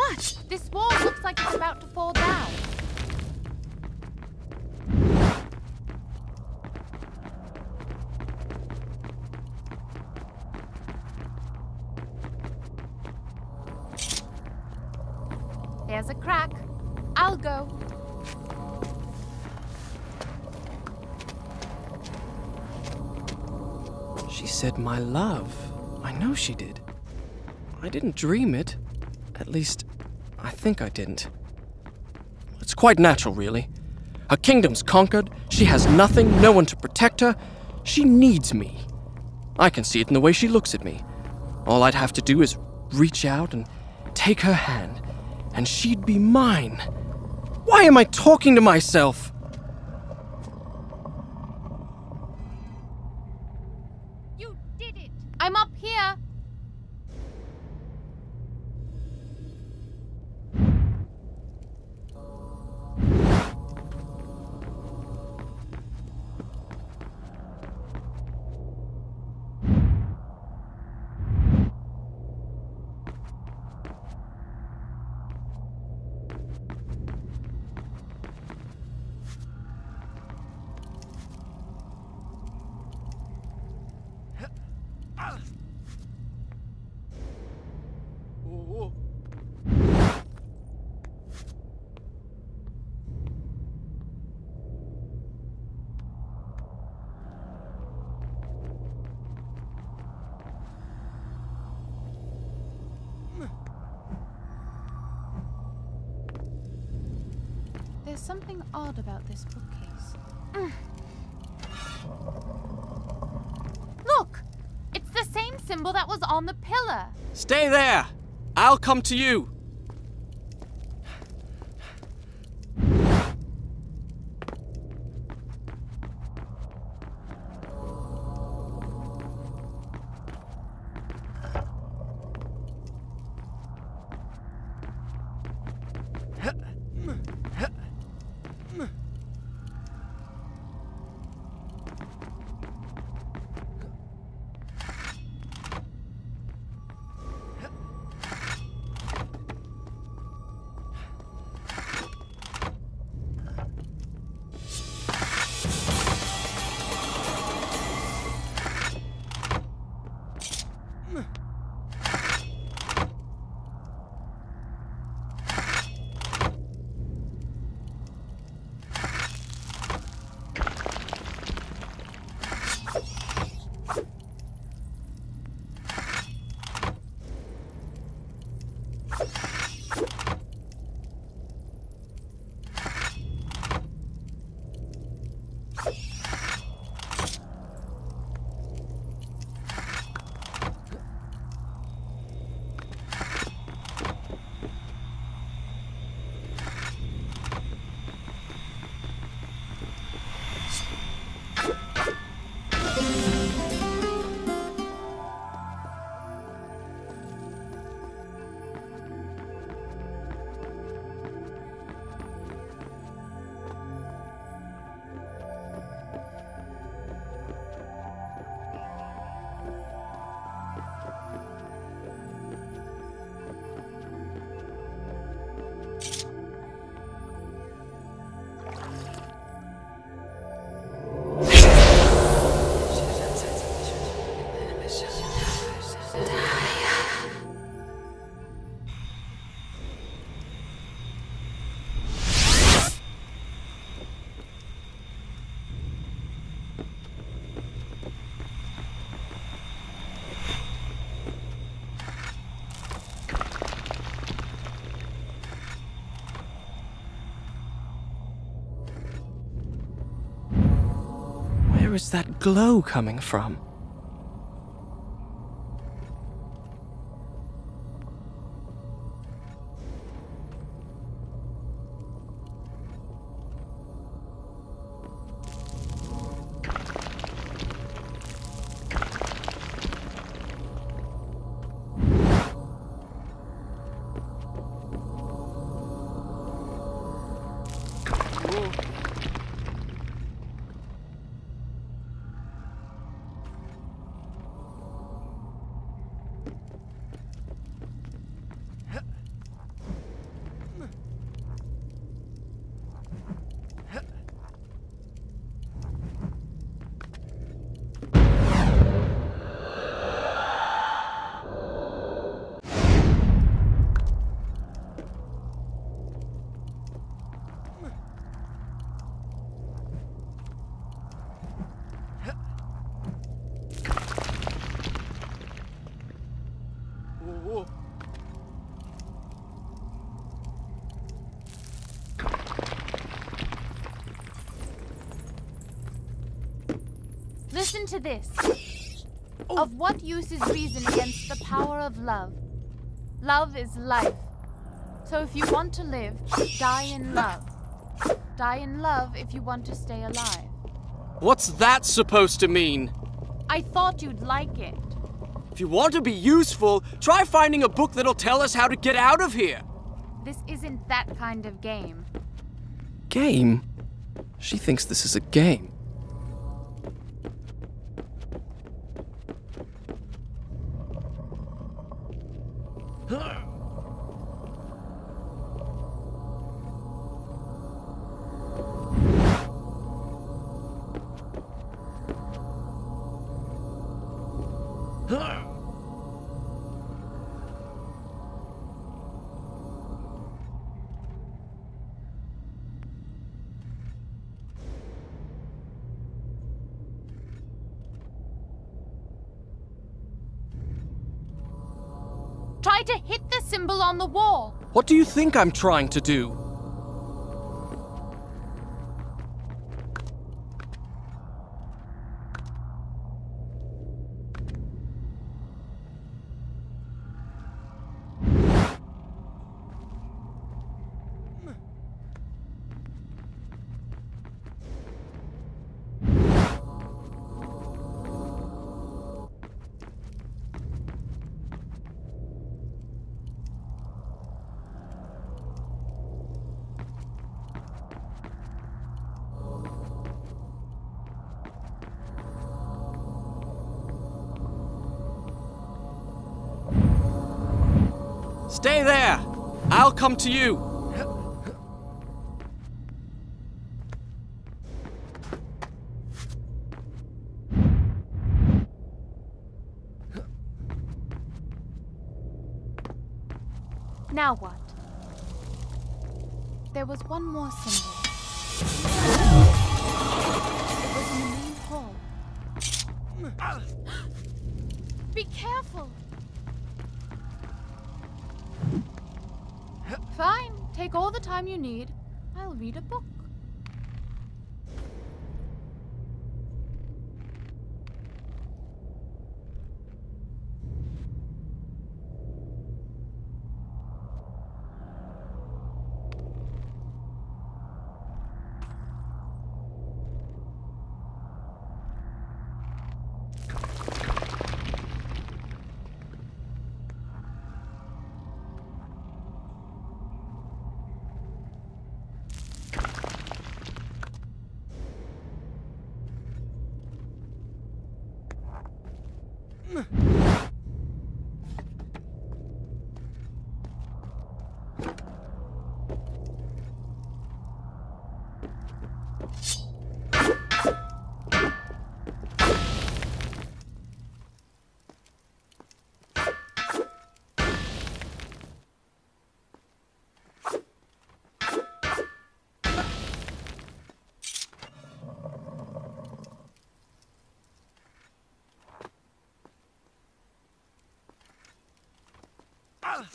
What? This wall looks like it's about to fall down. There's a crack. I'll go. She said my love. I know she did. I didn't dream it. At least, I think I didn't. It's quite natural, really. Her kingdom's conquered, she has nothing, no one to protect her. She needs me. I can see it in the way she looks at me. All I'd have to do is reach out and take her hand, and she'd be mine. Why am I talking to myself? You did it! I'm up here! There's something odd about this bookcase. Mm. Look! It's the same symbol that was on the pillar. Stay there! I'll come to you! Where is that glow coming from? Ooh. Listen to this. Of what use is reason against the power of love? Love is life. So if you want to live, die in love. Die in love if you want to stay alive. What's that supposed to mean? I thought you'd like it. If you want to be useful, try finding a book that'll tell us how to get out of here. This isn't that kind of game. Game? She thinks this is a game. Symbol on the wall. What do you think I'm trying to do? Stay there. I'll come to you. Now what? There was one more symbol. It was in the main hall. Be careful! Fine, take all the time you need. I'll read a book. Ah!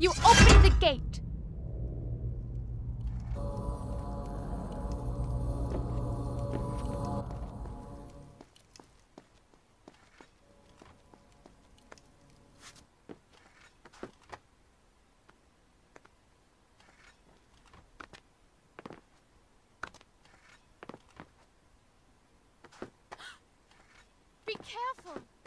You open the gate! Be careful!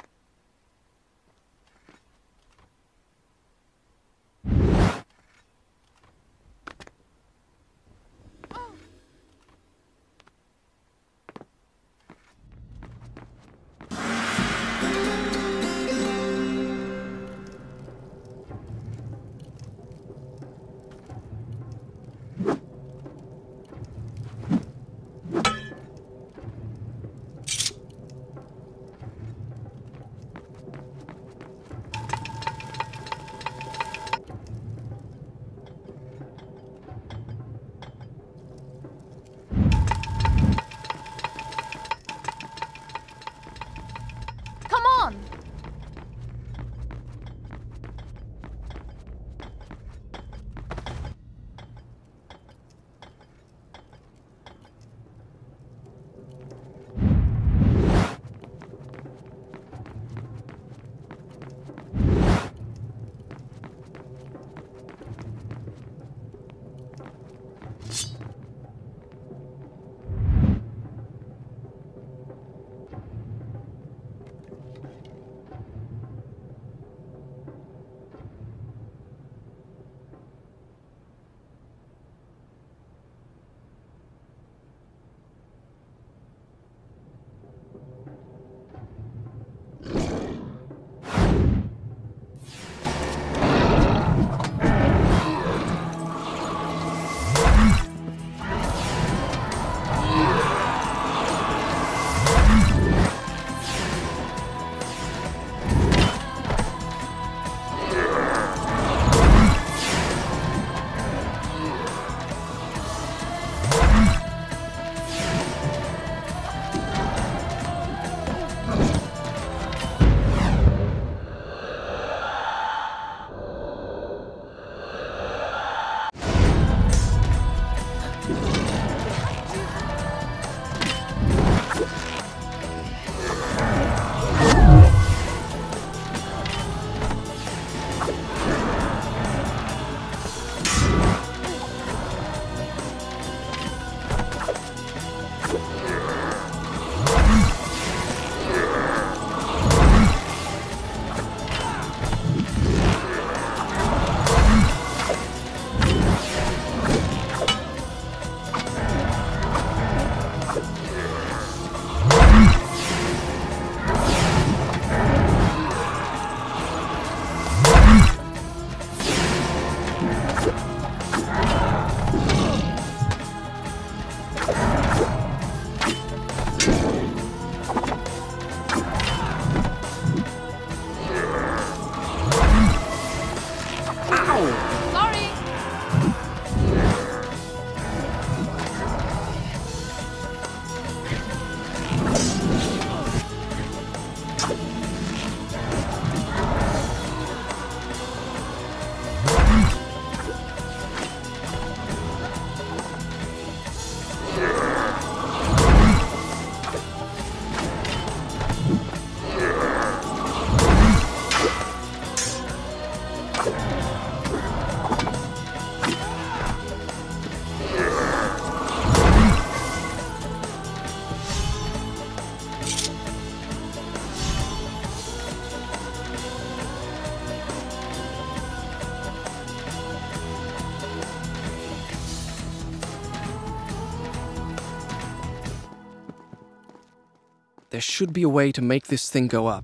There should be a way to make this thing go up.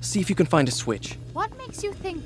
See if you can find a switch. What makes you think